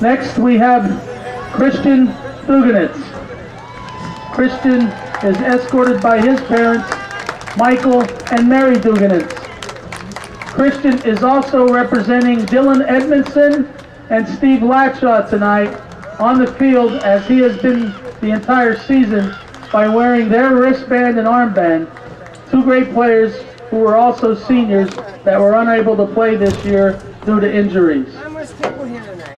Next, we have Christian Duganitz. Christian is escorted by his parents, Michael and Mary Duganitz. Christian is also representing Dylan Edmondson and Steve Latsha tonight on the field as he has been the entire season by wearing their wristband and armband. Two great players who were also seniors that were unable to play this year due to injuries.